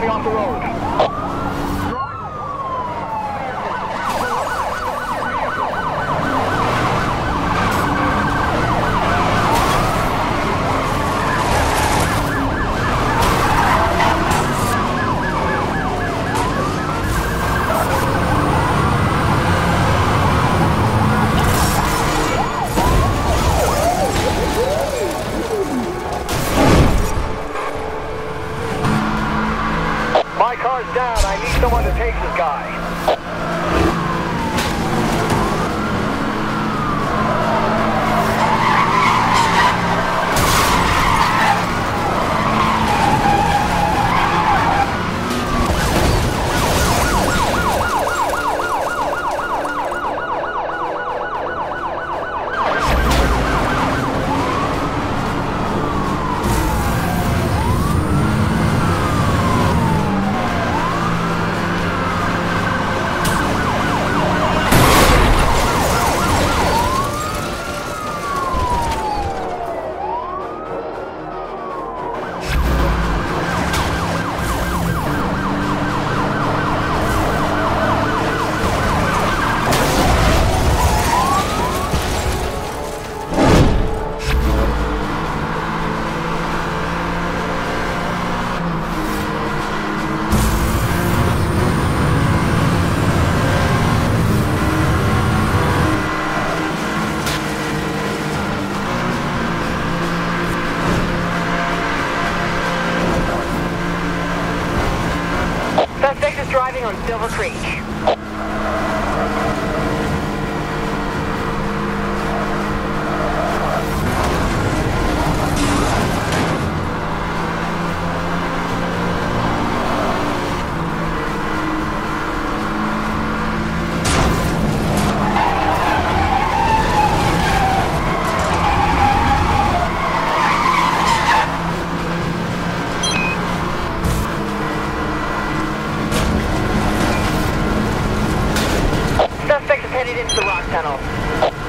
Me off the road. Car's down. I need someone to take this guy. Double Creek. あたの。